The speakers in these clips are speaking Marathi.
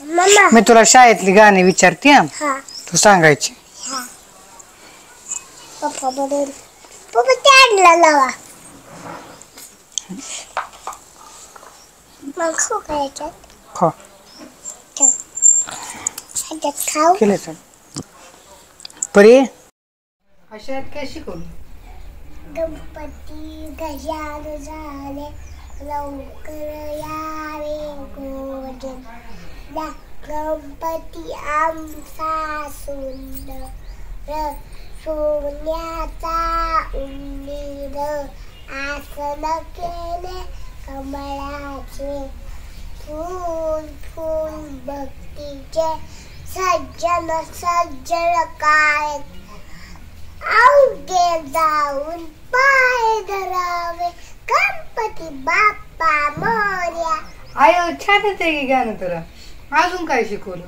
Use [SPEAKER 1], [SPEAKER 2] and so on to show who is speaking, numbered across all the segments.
[SPEAKER 1] मम्मा
[SPEAKER 2] मी तुला शाळेतली गाणी विचारते हं.
[SPEAKER 1] हा.
[SPEAKER 2] तू सांगायची.
[SPEAKER 1] हा. पप्पा लावा. मग खाऊ का याच्यात?
[SPEAKER 2] खा.
[SPEAKER 1] ठेव. ह्याच्यात खाऊ.
[SPEAKER 2] केले सर परी? अशात काय शिकवलं
[SPEAKER 1] गणपती गजान झाले लवकर यावे गोजन. गणपती आमचा सुंदर सोन्याचा उंदीर. आसन केले कमळाचे फूल फूल भक्तीचे सज्जन सज्जन काय? अवघे जाऊन पाय धरावे. गणपती बाप्पा मोर्या.
[SPEAKER 2] आय छान येते की गाणं तुला? अजून काय शिकवलं?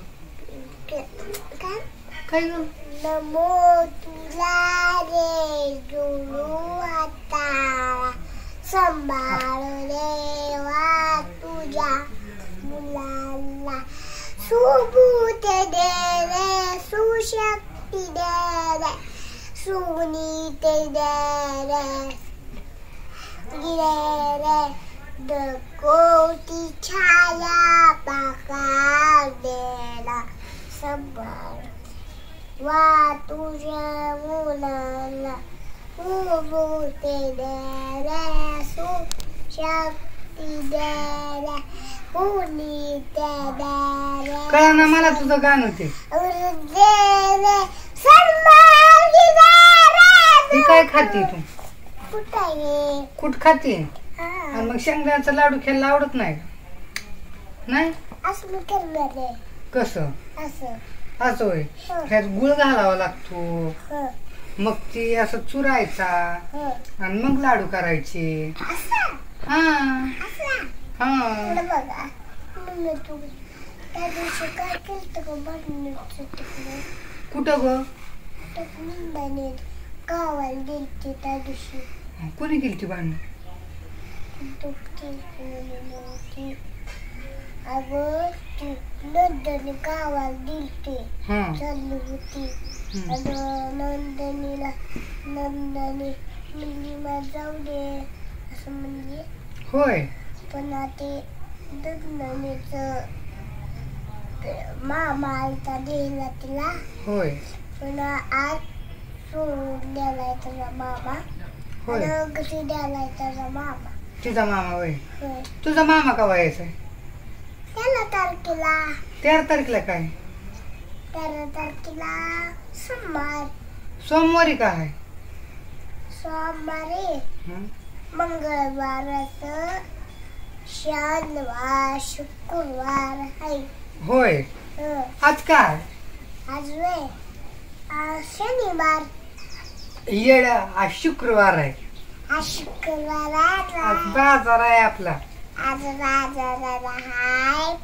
[SPEAKER 1] काय
[SPEAKER 2] काय ग?
[SPEAKER 1] नमो तुला रे जुळू आता. सांभाळ देवा तुझ्या मुलांना. सुबूत दे रे सुशक्ती दे रे सुनीत दे रे. गिरे कोटी छाया पाका देला सांभाळ वा तुझ्या मुलाला उभूते दे रे सुशक्ती दे रे पुनीते दे रे
[SPEAKER 2] कळा ना मला तुझं गाणं ते.
[SPEAKER 1] दे रे सन्मान
[SPEAKER 2] ती काय खाते तू?
[SPEAKER 1] कुठं
[SPEAKER 2] कुठ खाते. आणि मग शेंगदाण्याचा लाडू खायला आवडत नाही? नाही?
[SPEAKER 1] असं मी करणार आहे.
[SPEAKER 2] कसं?
[SPEAKER 1] असं.
[SPEAKER 2] असं होय.
[SPEAKER 1] हं.
[SPEAKER 2] ह्यात गुळ घालावा लागतो.
[SPEAKER 1] हं,
[SPEAKER 2] मग ती असं चुरायचा
[SPEAKER 1] हं.
[SPEAKER 2] आणि मग लाडू करायचे.
[SPEAKER 1] असं?
[SPEAKER 2] हा.
[SPEAKER 1] असं?
[SPEAKER 2] हा. कुठं ग?
[SPEAKER 1] गावाला गेलती त्या दिवशी.
[SPEAKER 2] कोणी गेली ती भांडण?
[SPEAKER 1] दुखती नव्हती अगं ती नंदनी गावाला गेलती
[SPEAKER 2] हा
[SPEAKER 1] चालली होती
[SPEAKER 2] हं.
[SPEAKER 1] आणि नंदनीला नंदनी म्हणली मला जाऊ दे असं म्हणली
[SPEAKER 2] होय
[SPEAKER 1] पण ते नंदनीचं मामा आलता द्यायला तिला
[SPEAKER 2] होय
[SPEAKER 1] पण आज सोडून द्यायला त्याचा मामा
[SPEAKER 2] होय
[SPEAKER 1] आणि घरी द्यायला त्याचा मामा
[SPEAKER 2] तिचा मामा होय. तुझा मामा का यायचा
[SPEAKER 1] तेरा तारखेला.
[SPEAKER 2] तेरा तारखेला काय?
[SPEAKER 1] तेरा तारखेला सोमवार.
[SPEAKER 2] सोमवारी का आहे?
[SPEAKER 1] सोमवारी? मंगळवाराचं शनिवार शुक्रवार आहे.
[SPEAKER 2] होय. आज काय?
[SPEAKER 1] आज वे शनिवार.
[SPEAKER 2] येड आज शुक्रवार आहे.
[SPEAKER 1] आज शुक्रवार
[SPEAKER 2] आज बाजार आहे आपला.
[SPEAKER 1] आज बाजाराला हाय.